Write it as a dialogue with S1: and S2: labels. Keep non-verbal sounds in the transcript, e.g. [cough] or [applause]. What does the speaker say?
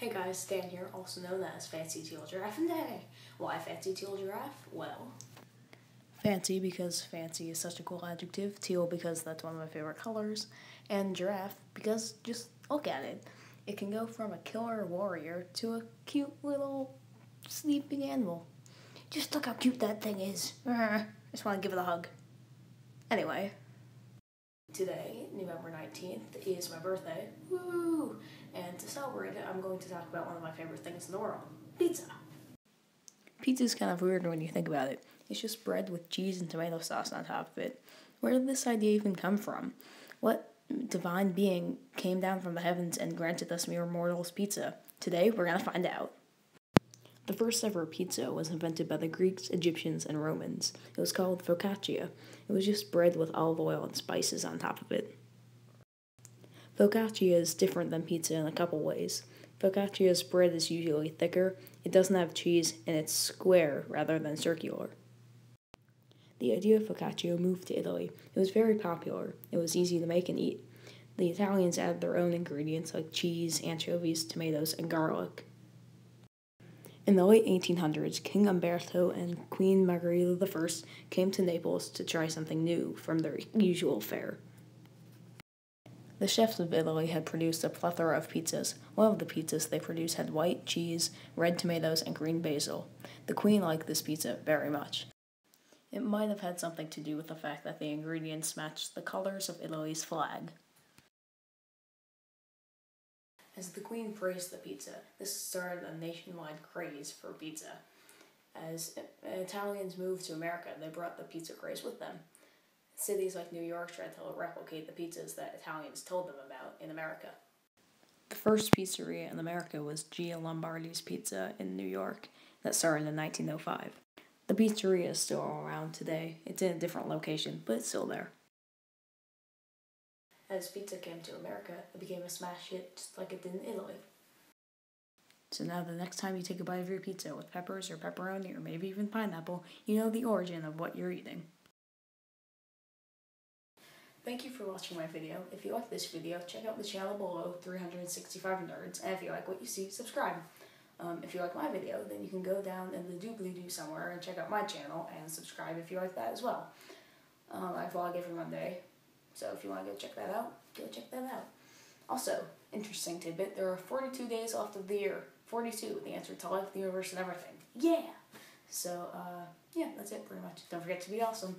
S1: Hey guys, Stan here, also known as Fancy Teal Giraffe, and hey, why Fancy Teal Giraffe? Well, fancy because fancy is such a cool adjective, teal because that's one of my favorite colors, and giraffe because just look at it. It can go from a killer warrior to a cute little sleeping animal. Just look how cute that thing is. I [laughs] just want to give it a hug. Anyway, today, November 19th, is my birthday. Woo! And to celebrate it, I'm going to talk about one of my favorite things in the world pizza. Pizza is kind of weird when you think about it. It's just bread with cheese and tomato sauce on top of it. Where did this idea even come from? What divine being came down from the heavens and granted us mere mortals pizza? Today, we're to find out. The first ever pizza was invented by the Greeks, Egyptians, and Romans. It was called focaccia. It was just bread with olive oil and spices on top of it. Focaccia is different than pizza in a couple ways. Focaccia's bread is usually thicker, it doesn't have cheese, and it's square rather than circular. The idea of focaccia moved to Italy. It was very popular. It was easy to make and eat. The Italians added their own ingredients like cheese, anchovies, tomatoes, and garlic. In the late 1800s, King Umberto and Queen Margherita I came to Naples to try something new from their usual fare. The chefs of Italy had produced a plethora of pizzas. One of the pizzas they produced had white cheese, red tomatoes, and green basil. The queen liked this pizza very much. It might have had something to do with the fact that the ingredients matched the colors of Italy's flag. As the queen praised the pizza, this started a nationwide craze for pizza. As uh, Italians moved to America, they brought the pizza craze with them cities like New York tried to replicate the pizzas that Italians told them about in America. The first pizzeria in America was Gia Lombardi's Pizza in New York that started in 1905. The pizzeria is still around today. It's in a different location, but it's still there. As pizza came to America, it became a smash hit just like it did in Italy. So now the next time you take a bite of your pizza with peppers or pepperoni or maybe even pineapple, you know the origin of what you're eating. Thank you for watching my video. If you like this video, check out the channel below, 365 Nerds, and if you like what you see, subscribe. Um, if you like my video, then you can go down in the doobly-doo somewhere and check out my channel and subscribe if you like that as well. Um, I vlog every Monday, so if you want to go check that out, go check that out. Also, interesting tidbit, there are 42 days left of the year. 42, the answer to life, the universe, and everything. Yeah! So, uh, yeah, that's it pretty much. Don't forget to be awesome.